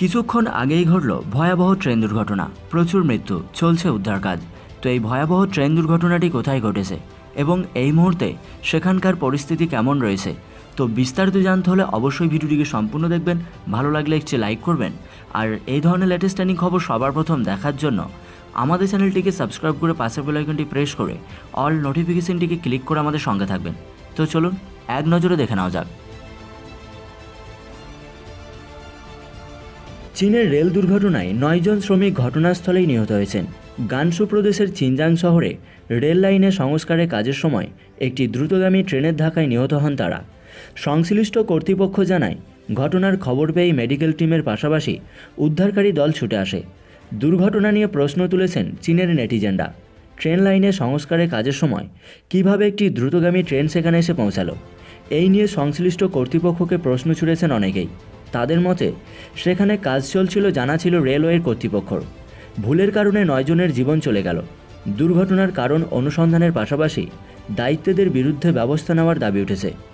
কিছুক্ষণ আগেই ঘটল ভয়াবহ ট্রেন দুর্ঘটনা। প্রচুর মৃত্যু, চলছে উদ্ধার কাজ। তো এই ভয়াবহ ট্রেন দুর্ঘটনাটি কোথায় ঘটেছে? এবং এই মুহূর্তে সেখানকার পরিস্থিতি কেমন রয়েছে? তো বিস্তারিত জানতে হলে অবশ্যই ভিডিওটিকে সম্পূর্ণ দেখবেন, ভালো লাগলে একটি লাইক করবেন। আর এই ধরনের লেটেস্ট ট্রেনিং খবর সবার প্রথম দেখার জন্য আমাদের চ্যানেলটিকে সাবস্ক্রাইব করে পাশের বেল আইকনটি প্রেস করে অল নোটিফিকেশনটিকে ক্লিক করে আমাদের সঙ্গে থাকবেন। তো চলুন, এক নজরে দেখে নেওয়া যাক। চীনের রেল দুর্ঘটনায় নয়জন শ্রমিক ঘটনাস্থলেই নিহত হয়েছেন। গানসু প্রদেশের চিনজাং শহরে রেল লাইনে সংস্কারের কাজের সময় একটি দ্রুতগামী ট্রেনের ধাক্কায় নিহত হন তারা। সংশ্লিষ্ট কর্তৃপক্ষ জানায়, ঘটনার খবর পেয়ে মেডিকেল টিমের পাশাপাশি উদ্ধারকারী দল ছুটে আসে। দুর্ঘটনা নিয়ে প্রশ্ন তুলেছেন চীনের নেটিজেনরা। ট্রেন লাইনে সংস্কারের কাজের সময় কীভাবে একটি দ্রুতগামী ট্রেন সেখানে এসে পৌঁছালো? এই নিয়ে সংশ্লিষ্ট কর্তৃপক্ষকে প্রশ্ন ছুড়েছেন অনেকেই। তাদের মতে, সেখানে কাজ চলছিল, জানা ছিল রেলওয়ের কর্তৃপক্ষর ভুলের কারণে নয়জনের জীবন চলে গেল। দুর্ঘটনার কারণ অনুসন্ধানের পাশাপাশি দায়িত্বদের বিরুদ্ধে ব্যবস্থা নেওয়ার দাবি উঠেছে।